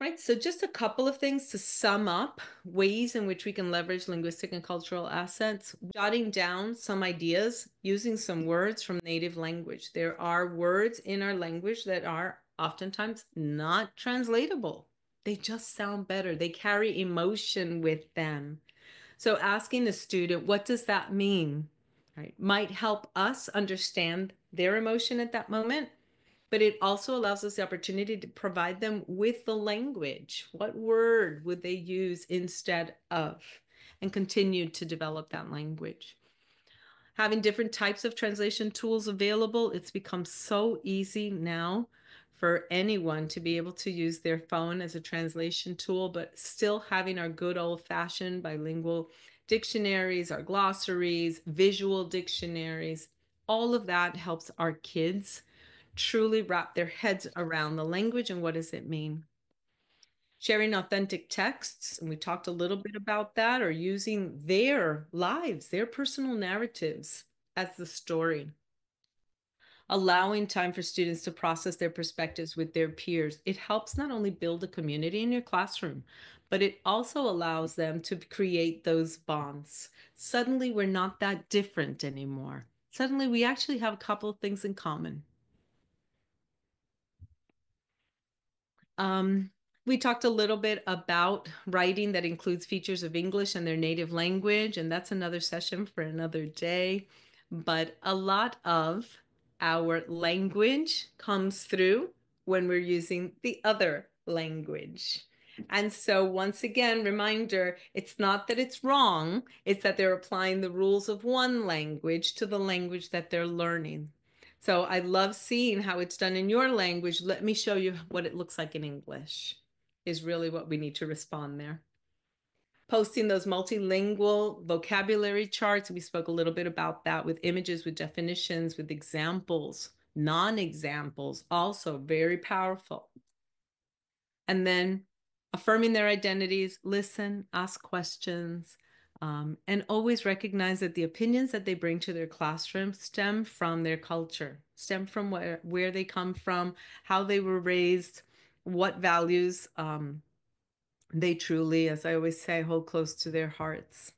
Right, so just a couple of things to sum up ways in which we can leverage linguistic and cultural assets, jotting down some ideas using some words from native language. There are words in our language that are oftentimes not translatable. They just sound better. They carry emotion with them. So asking the student, what does that mean? Right, might help us understand their emotion at that moment but it also allows us the opportunity to provide them with the language. What word would they use instead of? And continue to develop that language. Having different types of translation tools available, it's become so easy now for anyone to be able to use their phone as a translation tool, but still having our good old fashioned bilingual dictionaries, our glossaries, visual dictionaries, all of that helps our kids truly wrap their heads around the language and what does it mean. Sharing authentic texts, and we talked a little bit about that, or using their lives, their personal narratives as the story. Allowing time for students to process their perspectives with their peers. It helps not only build a community in your classroom, but it also allows them to create those bonds. Suddenly, we're not that different anymore. Suddenly, we actually have a couple of things in common. Um, we talked a little bit about writing that includes features of English and their native language, and that's another session for another day. But a lot of our language comes through when we're using the other language. And so, once again, reminder it's not that it's wrong, it's that they're applying the rules of one language to the language that they're learning. So I love seeing how it's done in your language. Let me show you what it looks like in English, is really what we need to respond there. Posting those multilingual vocabulary charts. We spoke a little bit about that with images, with definitions, with examples, non examples, also very powerful. And then affirming their identities, listen, ask questions, um, and always recognize that the opinions that they bring to their classroom stem from their culture, stem from where, where they come from, how they were raised, what values um, they truly, as I always say, hold close to their hearts.